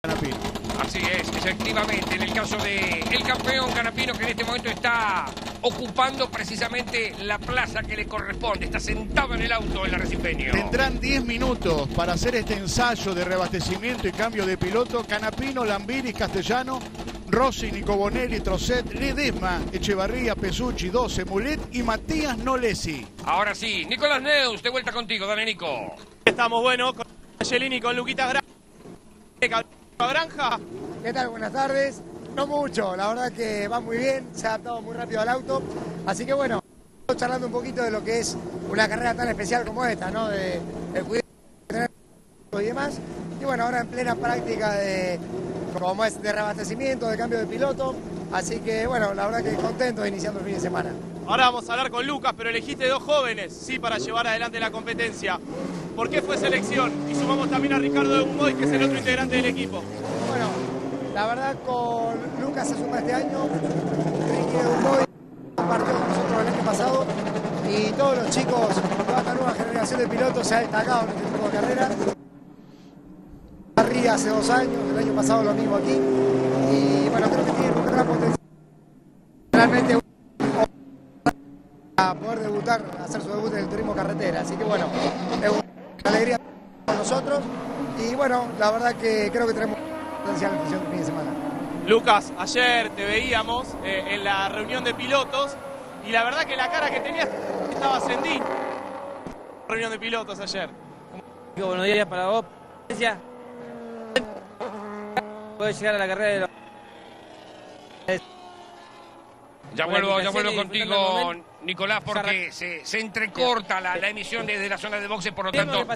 Canapino. Así es, efectivamente, en el caso de el campeón Canapino que en este momento está ocupando precisamente la plaza que le corresponde, está sentado en el auto el arrecipeño. Tendrán 10 minutos para hacer este ensayo de reabastecimiento y cambio de piloto. Canapino, Lambiri, Castellano, Rossi, Nico Bonelli, Trocet, Ledesma, Echevarría, Pesucci, 12, Mulet y Matías Nolesi. Ahora sí, Nicolás Neus, de vuelta contigo, dale Nico. Estamos buenos con Angelini, con Luquita Granja. Granja. ¿Qué tal? Buenas tardes. No mucho, la verdad que va muy bien, se ha adaptado muy rápido al auto. Así que bueno, charlando un poquito de lo que es una carrera tan especial como esta, ¿no? De, cuidado de tener y demás. Y bueno, ahora en plena práctica de, como es, de reabastecimiento, de cambio de piloto. Así que bueno, la verdad que contento de iniciando el fin de semana. Ahora vamos a hablar con Lucas, pero elegiste dos jóvenes, sí, para llevar adelante la competencia. ¿Por qué fue selección? Y sumamos también a Ricardo de Humboy, que es el otro integrante del equipo. Bueno, la verdad con Lucas se suma este año, Ricky de Humboy partió con nosotros el año pasado y todos los chicos, toda esta nueva generación de pilotos se ha destacado en este tipo de carreras. Ría hace dos años, el año pasado lo mismo aquí y bueno, creo que tiene un gran potencial. Realmente a poder debutar, hacer su debut en el turismo carretera, así que bueno, es una alegría para nosotros y bueno, la verdad que creo que tenemos potencial en el fin de semana. Lucas, ayer te veíamos eh, en la reunión de pilotos y la verdad que la cara que tenías estaba ascendida. Reunión de pilotos ayer. Buenos días para vos. Puedes llegar a la carrera de los... Ya Con vuelvo, ya vuelvo contigo. Nicolás, porque se, se entrecorta la, la emisión desde la zona de boxe, por lo tanto,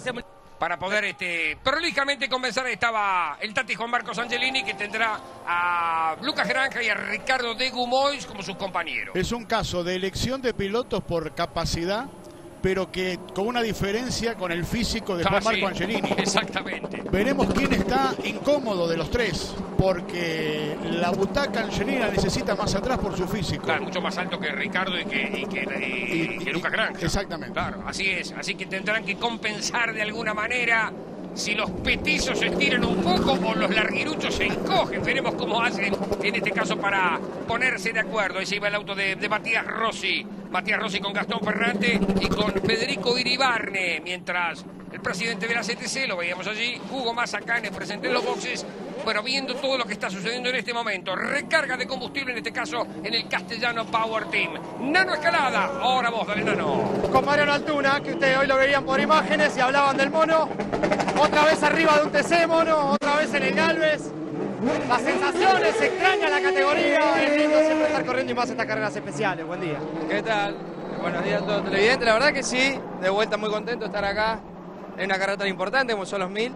para poder este, prolijamente comenzar estaba el Tati Juan Marcos Angelini, que tendrá a Lucas Granja y a Ricardo de Gumois como sus compañeros. Es un caso de elección de pilotos por capacidad, pero que con una diferencia con el físico de Juan Ah, sí, Marco Angelini. Exactamente. Veremos quién está incómodo de los tres, porque la butaca Angelina necesita más atrás por su físico. Claro, mucho más alto que Ricardo y que, y que, y- Y- que Lucas Granja. Exactamente. Claro, así es. Así que tendrán que compensar de alguna manera si los petizos se estiran un poco o los larguiruchos se encogen. Veremos cómo hacen en este caso para ponerse de acuerdo. Ahí se iba el auto de, de Matías Rossi. Matías Rossi con Gastón Ferrante y con Federico Iribarne. Mientras el presidente de la CTC, lo veíamos allí, Hugo Mazacane presente en los boxes. Bueno, viendo todo lo que está sucediendo en este momento. Recarga de combustible, en este caso, en el castellano Power Team. Nano Escalada. Ahora vos, dale, Nano. con Mariano Altuna, que ustedes hoy lo veían por imágenes y hablaban del mono. Otra vez arriba de un TC mono, otra vez en el Galvez. Las sensaciones, se extraña la categoría. Es lindo siempre estar corriendo y más estas carreras especiales. Buen día. ¿Qué tal? Buenos días a todos los televidentes. La verdad que sí, de vuelta muy contento de estar acá en una carrera tan importante como son los 1000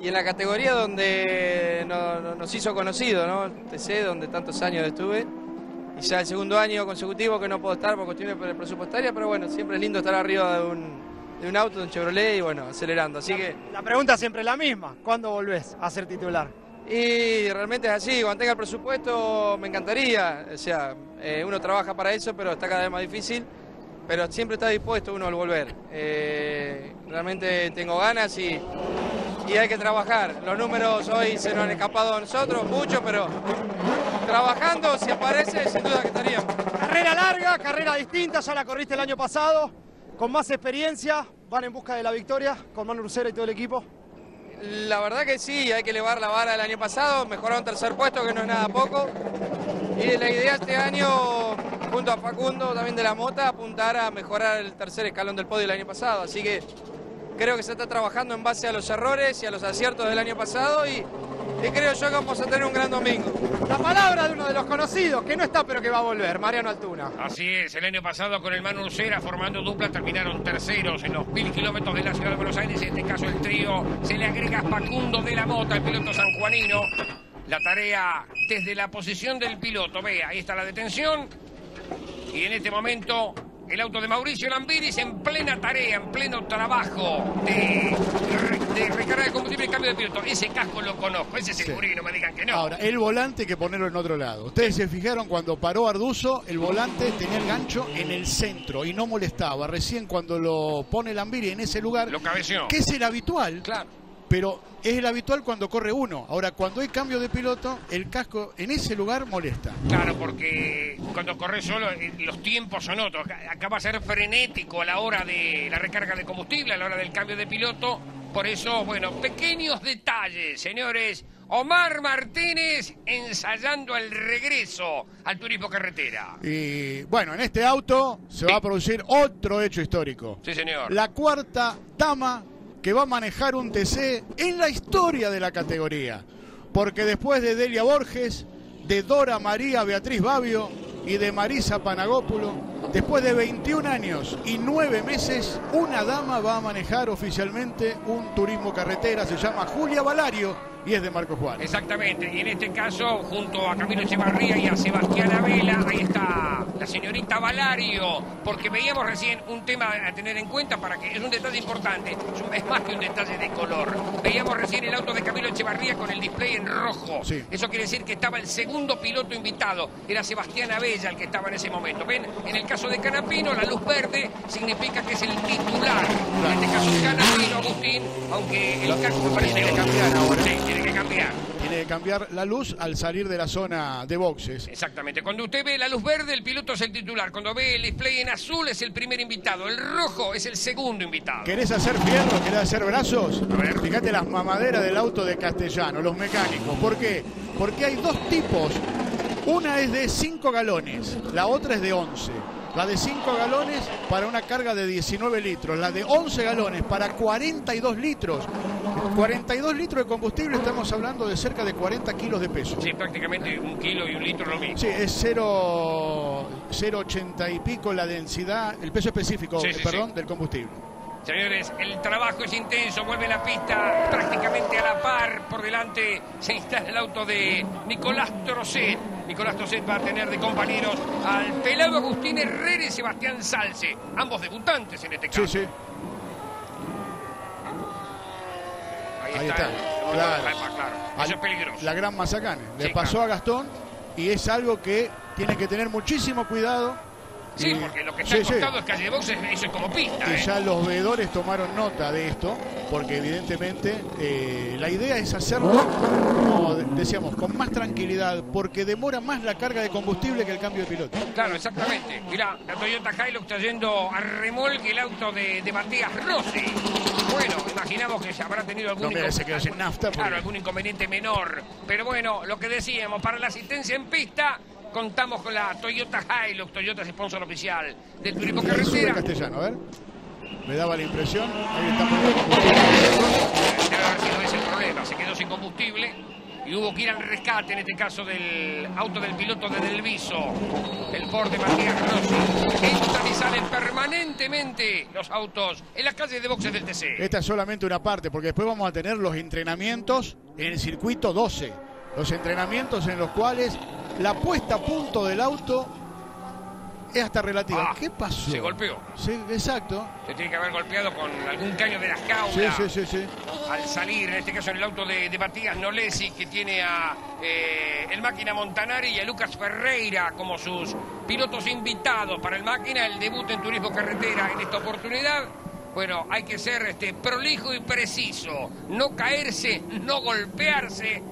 y en la categoría donde no- no- nos hizo conocido, ¿no? TC, donde tantos años estuve. Y ya el segundo año consecutivo que no puedo estar por cuestiones pre- presupuestarias, pero bueno, siempre es lindo estar arriba de un, de un auto, de un Chevrolet y bueno, acelerando. Así que, La pregunta siempre es la misma. ¿Cuándo volvés a ser titular? y realmente es así, cuando tenga el presupuesto me encantaría. O sea, eh, uno trabaja para eso, pero está cada vez más difícil. pero siempre está dispuesto uno al volver. Eh, realmente tengo ganas y, y hay que trabajar. Los números hoy se nos han escapado a nosotros, mucho, pero trabajando, si aparece, sin duda que estaríamos. Carrera larga, carrera distinta, ya la corriste el año pasado, con más experiencia, van en busca de la victoria con Manu Lucera y todo el equipo. La verdad que sí, hay que elevar la vara del año pasado, mejorar un tercer puesto que no es nada poco. Y la idea este año, junto a Facundo, también de la Mota, apuntar a mejorar el tercer escalón del podio del año pasado. Así que creo que se está trabajando en base a los errores y a los aciertos del año pasado y, y creo yo que vamos a tener un gran domingo. La palabra de uno de los conocidos, que no está pero que va a volver, Mariano Altuna. Así es, el año pasado con el Manu Lucera formando dupla terminaron terceros en los mil kilómetros de la ciudad de Buenos Aires. En este caso el trío se le agrega Facundo de la Mota, el piloto sanjuanino. La tarea desde la posición del piloto. Vea, ahí está la detención. Y en este momento el auto de Mauricio Lambiris en plena tarea, en pleno trabajo de, de recarga de combustible y cambio de piloto. Ese casco lo conozco, ese seguro y no me digan que no. Ahora, el volante hay que ponerlo en otro lado. Ustedes se fijaron cuando paró Arduzo, el volante tenía el gancho en el centro y no molestaba. Recién cuando lo pone Lambiri en ese lugar, Lo cabeció. que es el habitual, Claro. pero es el habitual cuando corre uno. Ahora, cuando hay cambio de piloto, el casco en ese lugar molesta. Claro, porque cuando corres solo eh, los tiempos son otros. Acá va a ser frenético a la hora de la recarga de combustible, a la hora del cambio de piloto. Por eso, bueno, pequeños detalles, señores. Omar Martínez ensayando el regreso al turismo carretera. Y bueno, en este auto se va a producir otro hecho histórico. Sí, señor. La cuarta dama que va a manejar un TC en la historia de la categoría. Porque después de Delia Borges, de Dora María Beatriz Babio y de Marisa Panagópulo, después de 21 años y 9 meses, una dama va a manejar oficialmente un turismo carretera. Se llama Julia Valario y es de Marco Juárez. Exactamente, y en este caso, junto a Camilo Echevarría y a Sebastián Valario, porque veíamos recién un tema a tener en cuenta para que es un detalle importante, es, más que un detalle de color. Veíamos recién el auto de Camilo Echevarría con el display en rojo. Sí. Eso quiere decir que estaba el segundo piloto invitado, era Sebastián Abella el que estaba en ese momento. Ven, en el caso de Canapino, la luz verde significa que es el titular. En este caso, Canapino, Agustín, aunque el me parece que cambiar ahora. Sí, tiene que cambiar. Cambiar la luz al salir de la zona de boxes. Exactamente. Cuando usted ve la luz verde, el piloto es el titular. Cuando ve el display en azul, es el primer invitado. El rojo es el segundo invitado. ¿Querés hacer fierro? ¿Querés hacer brazos? A ver. Fíjate las mamaderas del auto de Castellano, los mecánicos. ¿Por qué? Porque hay dos tipos. Una es de 5 galones, la otra es de 11. La de 5 galones para una carga de 19 litros, la de 11 galones para 42 litros. 42 litros de combustible, estamos hablando de cerca de 40 kilos de peso. Sí, prácticamente un kilo y un litro lo mismo. Sí, es 0, 0,80 y pico la densidad, el peso específico, Sí, sí, perdón, sí. del combustible. Señores, el trabajo es intenso, vuelve la pista prácticamente a la par. Por delante se instala el auto de Nicolás Trocet. Nicolás Trocet va a tener de compañeros al pelado Agustín Herrera y Sebastián Salce, ambos debutantes en este caso. Sí, sí. Ahí, está. claro. claro. Eso es peligroso. La gran Mazacane. Le Sí, pasó claro. a Gastón y es algo que tiene que tener muchísimo cuidado. Sí, Y- porque lo que está sí, al sí. es calle de boxes, eso es como pista. que ¿eh? ya los veedores tomaron nota de esto, porque evidentemente eh, la idea es hacerlo, como de- decíamos, con más tranquilidad, porque demora más la carga de combustible que el cambio de piloto. Claro, exactamente. Mirá, la Toyota Hilux está yendo a remolque el auto de, de Matías Rossi. Bueno, imaginamos que se habrá tenido algún, No, mira, se quedó sin nafta porque- Claro, algún inconveniente menor. Pero bueno, lo que decíamos, para la asistencia en pista, contamos con la Toyota Hilux. Toyota es sponsor oficial del turismo carretera. castellano, a ver. Me daba la impresión. Ahí está poniendo combustible. Debe haber sido ese el problema, se quedó sin combustible y hubo que ir al rescate, en este caso del auto del piloto de Delviso, el Ford de Matías Rossi. Entran y salen permanentemente los autos en las calles de boxes del TC. Esta es solamente una parte, porque después vamos a tener los entrenamientos en el circuito 12. Los entrenamientos en los cuales la puesta a punto del auto es hasta relativa. Ah, ¿Qué pasó? se golpeó. Sí, exacto. Se tiene que haber golpeado con algún caño de la jaula. Sí, sí, sí, sí. Al salir, en este caso en el auto de, de Matías Nolesi, que tiene a eh, el máquina Montanari y a Lucas Ferreira como sus pilotos invitados para el máquina, el debut en turismo carretera en esta oportunidad. Bueno, hay que ser este, prolijo y preciso, no caerse, no golpearse.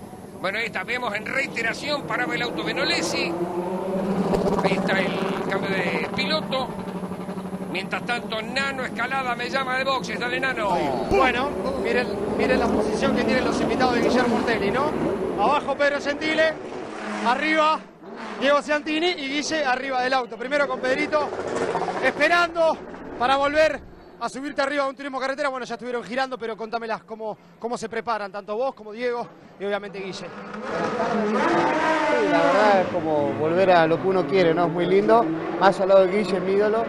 Bueno, ahí está, vemos en reiteración, paraba el auto de Nolesi. Ahí está el cambio de piloto. Mientras tanto, Nano Escalada me llama de boxes. Dale, Nano. Bueno, miren, miren la posición que tienen los invitados de Guillermo Ortelli, ¿no? Abajo Pedro Gentile, arriba Diego Ciantini y Guille arriba del auto. Primero con Pedrito, esperando para volver a subirte arriba a un turismo carretera. Bueno, ya estuvieron girando, pero contámelas cómo, cómo se preparan, tanto vos como Diego y obviamente Guille. Sí, la verdad es como volver a lo que uno quiere, ¿no? Es muy lindo. Más al lado de Guille, mi ídolo.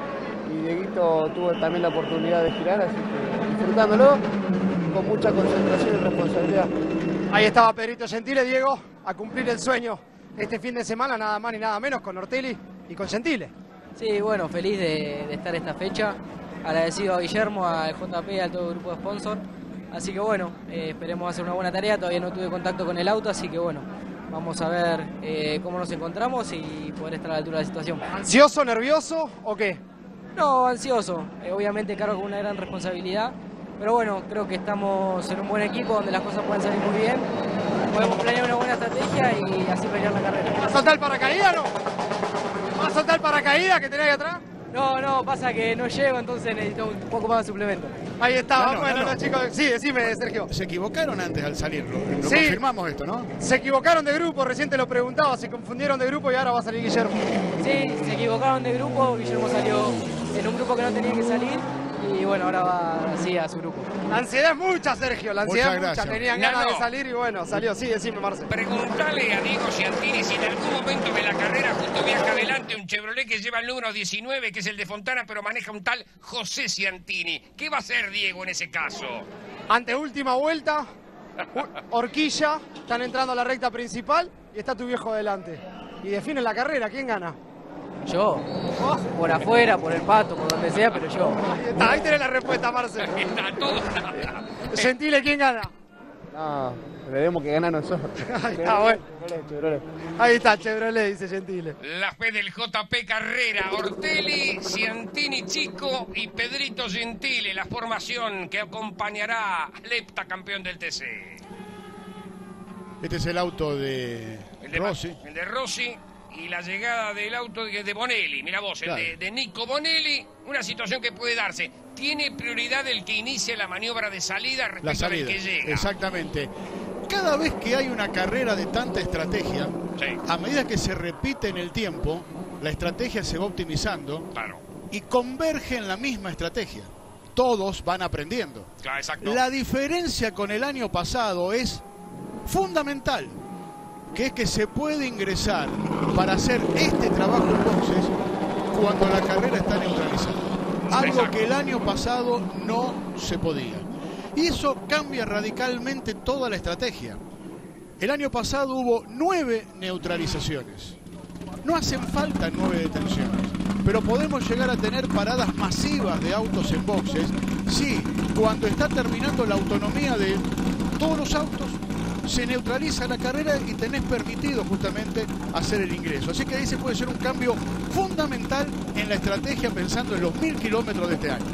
Y Dieguito tuvo también la oportunidad de girar, así que disfrutándolo con mucha concentración y responsabilidad. Ahí estaba Pedrito Gentile, Diego, a cumplir el sueño este fin de semana, nada más ni nada menos, con Ortelli y con Gentile. Sí, bueno, feliz de, de estar esta fecha. Agradecido a Guillermo, al JP a todo el grupo de sponsor. Así que bueno, eh, esperemos hacer una buena tarea. Todavía no tuve contacto con el auto, así que bueno, vamos a ver eh, cómo nos encontramos y poder estar a la altura de la situación. ¿Ansioso, nervioso o qué? No, ansioso. Eh, obviamente cargo con una gran responsabilidad, Pero bueno, creo que estamos en un buen equipo donde las cosas pueden salir muy bien. Podemos planear una buena estrategia y así pelear la carrera. ¿Vas a soltar el paracaídas o no? ¿Vas a soltar el paracaídas que tenés ahí atrás? No, no, pasa que no llego, entonces necesito un poco más de suplemento. Ahí está, No, no, bueno, no, chicos. Sí, decime, Sergio. Se equivocaron antes al salir, lo, lo Sí. confirmamos esto, ¿no? Se equivocaron de grupo, recién te lo preguntaba, se confundieron de grupo y ahora va a salir Guillermo. Sí, se equivocaron de grupo, Guillermo salió en un grupo que no tenía que salir bueno, ahora va así a su grupo. La ansiedad es mucha, Sergio, la ansiedad es mucha. Tenían Nano. ganas de salir y bueno, salió. Sí, decime, Marce. Preguntale a Diego Ciantini si en algún momento de la carrera justo viaja adelante un Chevrolet que lleva el número 19, que es el de Fontana, pero maneja un tal José Ciantini. ¿Qué va a hacer Diego en ese caso? Ante última vuelta, horquilla, están entrando a la recta principal y está tu viejo delante. Y define la carrera, ¿quién gana? Yo, por afuera, por el pato, por donde sea, pero yo. Ahí tenés la respuesta, Marce. Está todo nada. Gentile, ¿quién gana? No, veremos que gana nosotros. Ahí está, bueno. Chevrolet, Chevrolet. Ahí está, Chevrolet, dice Gentile. La fe del JP Carrera, Ortelli, Ciantini Chico y Pedrito Gentile, la formación que acompañará al heptacampeón del TC. Este es el auto de El de, Rossi. el de Rossi y la llegada del auto de, de Bonelli. Mira vos, Claro. el de, de Nico Bonelli, una situación que puede darse. Tiene prioridad el que inicia la maniobra de salida La respecto salida. del que llega. Exactamente. Cada vez que hay una carrera de tanta estrategia, Sí, a medida que se repite en el tiempo, la estrategia se va optimizando claro. y converge en la misma estrategia. Todos van aprendiendo. Claro, exacto. La diferencia con el año pasado es fundamental, que es que se puede ingresar para hacer este trabajo en boxes cuando la carrera está neutralizada. Algo que el año pasado no se podía. Y eso cambia radicalmente toda la estrategia. El año pasado hubo nueve neutralizaciones. No hacen falta nueve detenciones, pero podemos llegar a tener paradas masivas de autos en boxes si cuando está terminando la autonomía de todos los autos se neutraliza la carrera y tenés permitido justamente hacer el ingreso. Así que ahí se puede ser un cambio fundamental en la estrategia pensando en los mil kilómetros de este año.